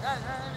hey, hey.